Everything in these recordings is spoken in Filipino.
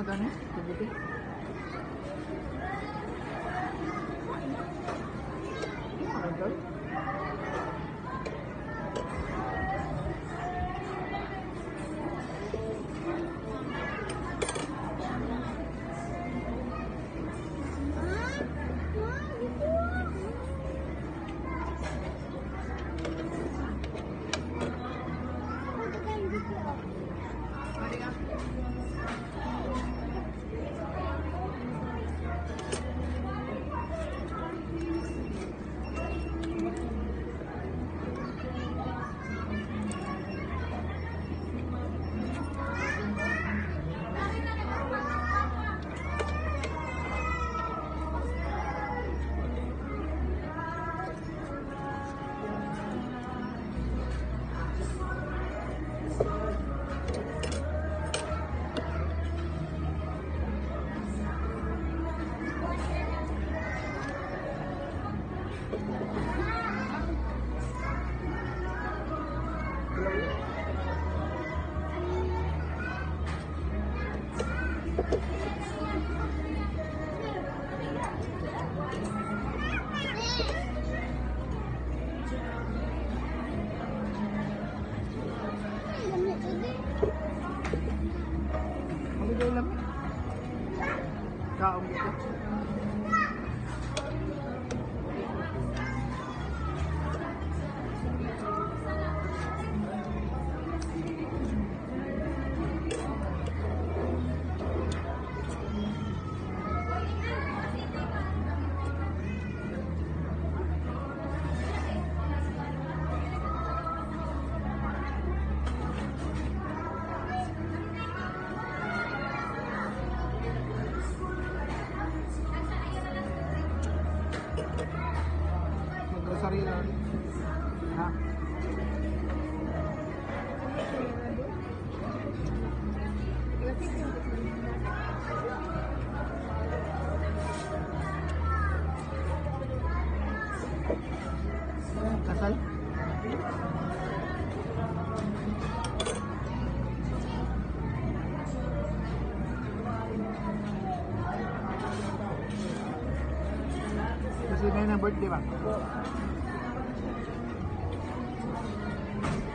समाधान है ありがとうございます。Kasal? Kasi ngayon ang birthday ba? Thank you.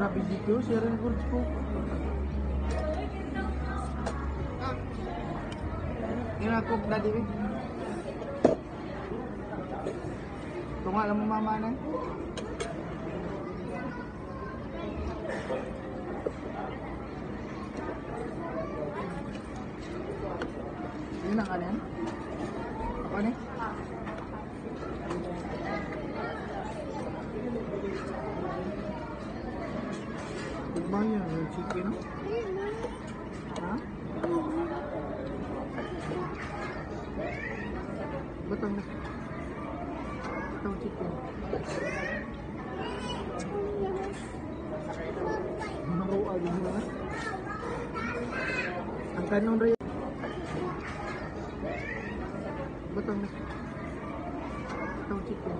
Grabe dito, Sharon Words po. Inakop na di. Tunga lang mo mama na. Diba yan, yung chicken, no? Ha? Ba't ang... Ba't ang chicken? Maruwa din mo na. Ang kanong rin. Ba't ang... Ba't ang chicken?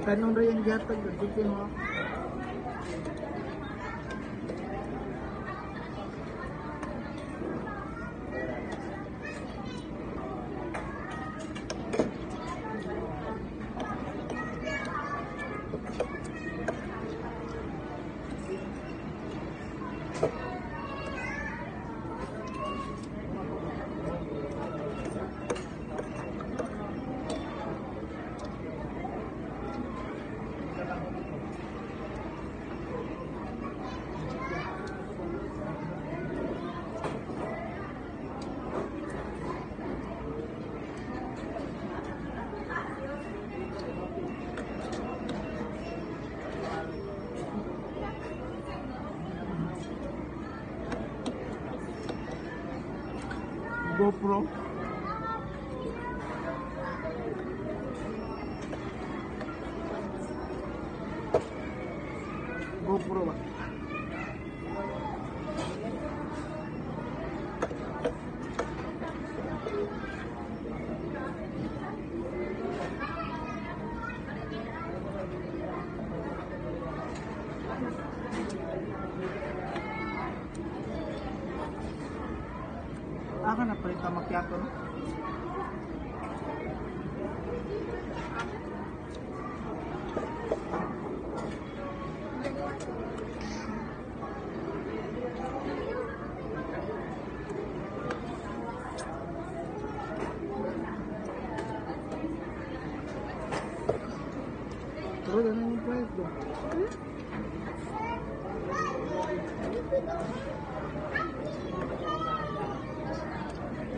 Ang tanong rin yung gato, gagutin mo. GoPro Na America macchiato, no? Pero dale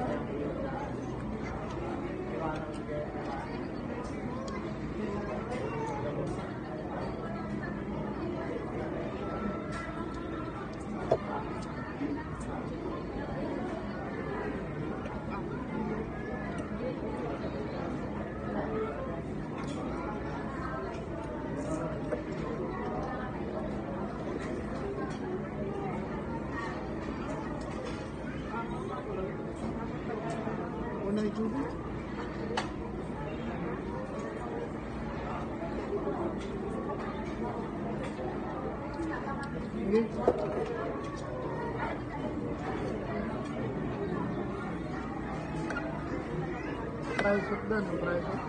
Thank you. 哎，什么？